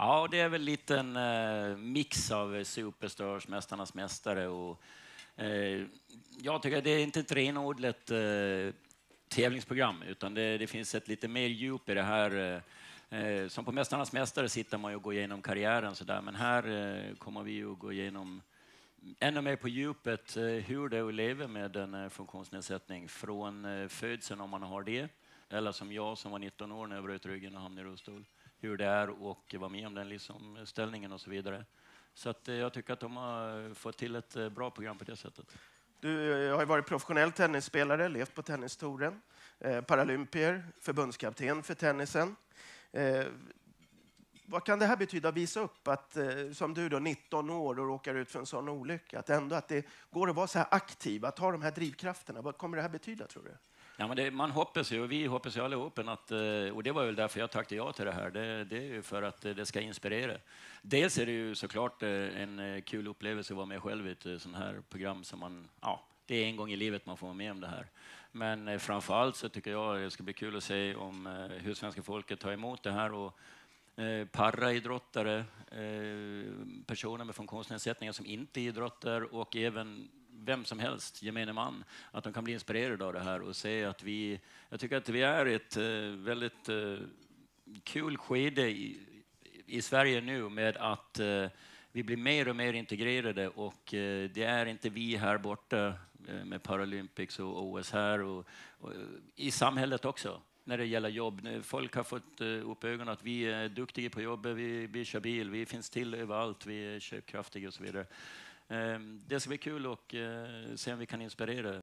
Ja, det är väl lite en eh, mix av Superstars, Mästarnas mästare och eh, jag tycker det är inte ett renodlat eh, tävlingsprogram utan det, det, finns ett lite mer djup i det här. Eh, eh, som på Mästarnas mästare sitter man ju och går igenom karriären så där, men här eh, kommer vi ju att gå igenom ännu mer på djupet hur det är att leva med en funktionsnedsättning från födseln om man har det, eller som jag som var 19 år när jag bröt ryggen och hamnade i rullstol hur det är och vara med om den liksom, ställningen och så vidare. Så att, eh, jag tycker att de har fått till ett eh, bra program på det sättet. Du eh, har har varit professionell tennisspelare, levt på tennistouren, eh, paralympier, förbundskapten för tennisen. Eh, vad kan det här betyda, visa upp att eh, som du då 19 år och råkar ut för en sån olycka, att ändå att det går att vara så här aktiv, att ha de här drivkrafterna. Vad kommer det här betyda tror du? Ja, men det, man hoppas ju, och vi hoppas ju allihopa, att, eh, och det var väl därför jag tackade ja till det här, det, det är ju för att eh, det ska inspirera. Dels är det ju såklart en kul upplevelse att vara med själv i ett sånt här program som man, ja, det är en gång i livet man får vara med om det här. Men framför allt så tycker jag det ska bli kul att se om hur svenska folket tar emot det här och Eh, paraidrottare, eh, personer med funktionsnedsättningar som inte idrottar och även vem som helst, gemene man, att de kan bli inspirerade av det här och se att vi... Jag tycker att vi är i ett eh, väldigt kul skede i, i, Sverige nu med att vi blir mer och mer integrerade och det är inte vi här borta med Paralympics och OS här och, och i samhället också när det gäller jobb. Folk har fått eh, upp ögonen att vi är duktiga på jobbet, vi, vi kör bil, vi finns till överallt, vi är köpkraftiga och så vidare. Ehm, det ska bli kul att eh, se om vi kan inspirera